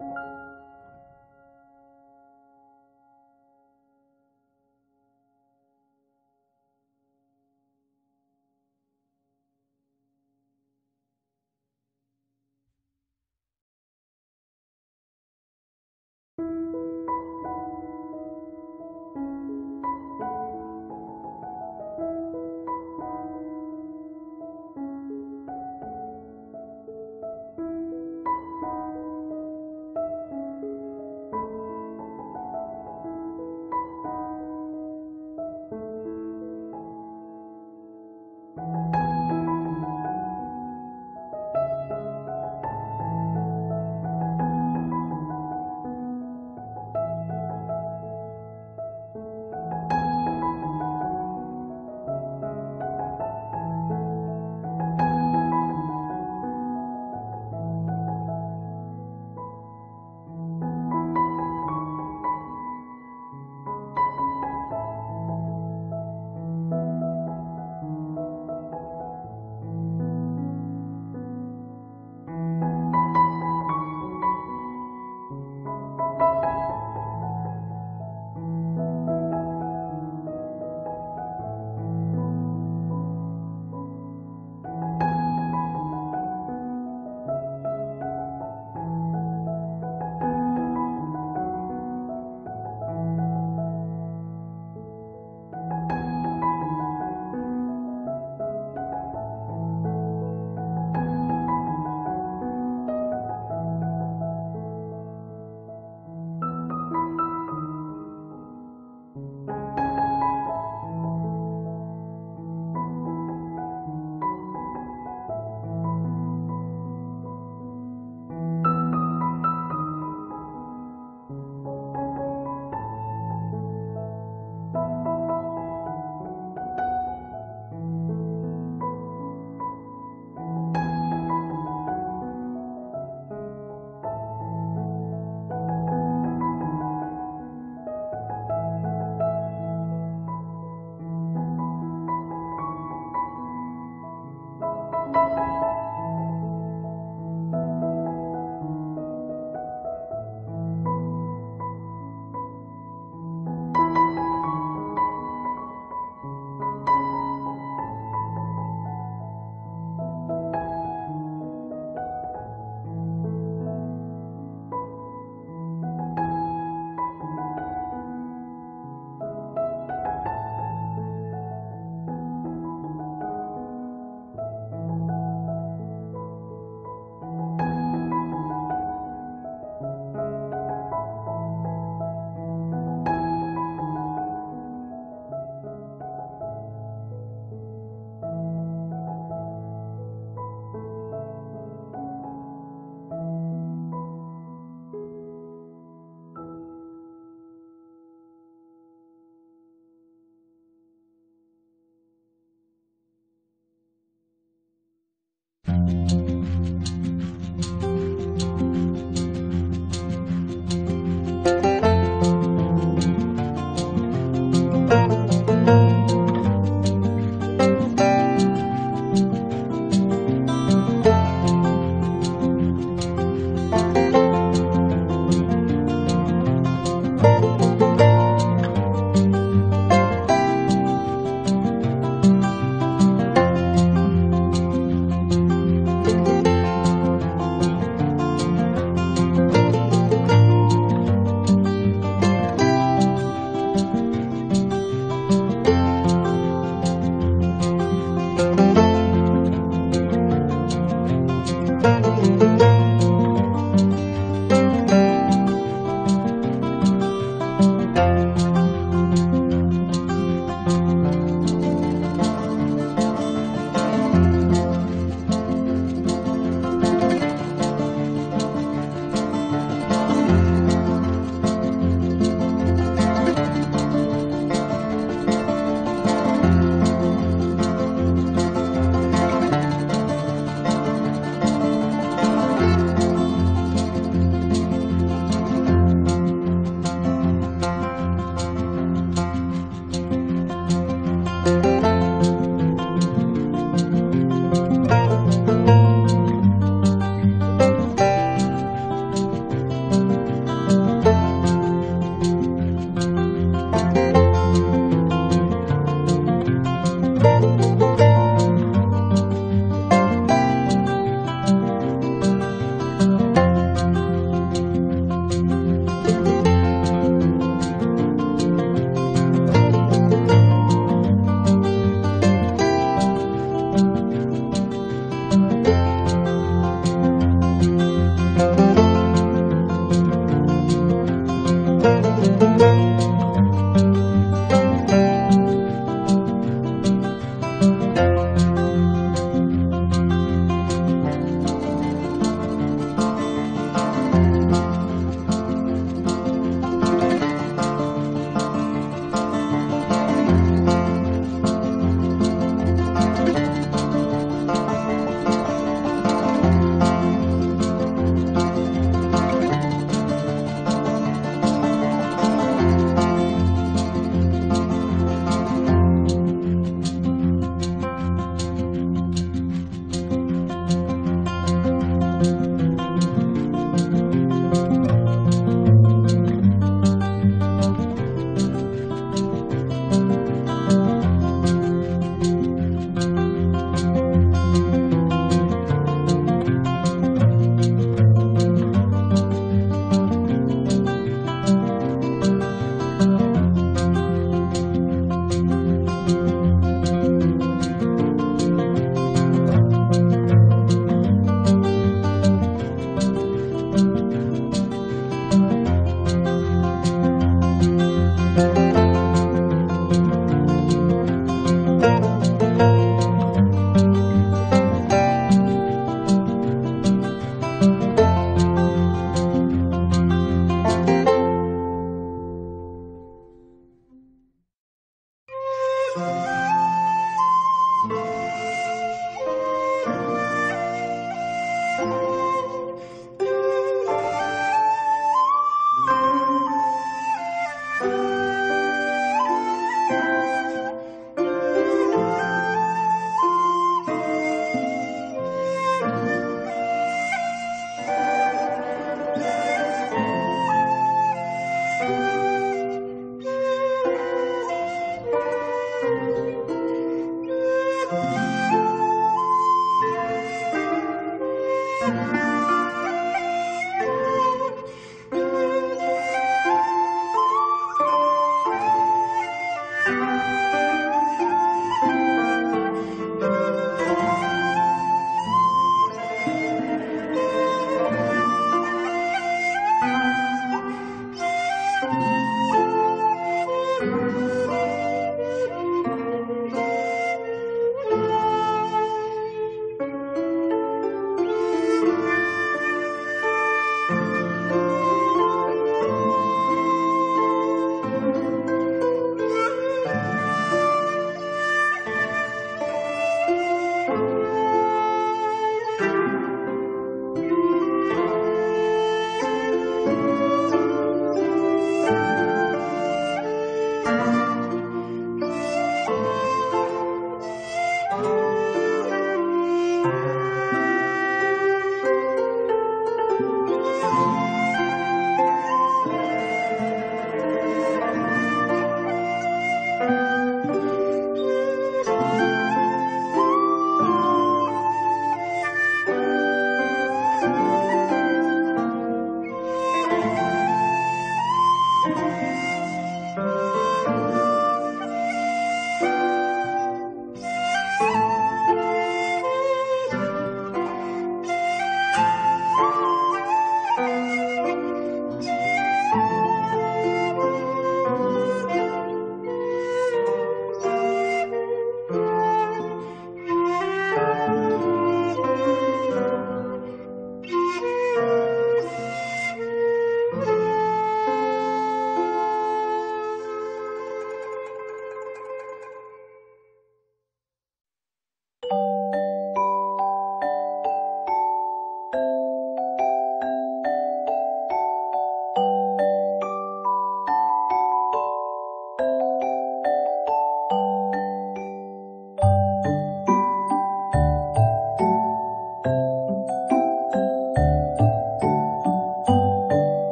you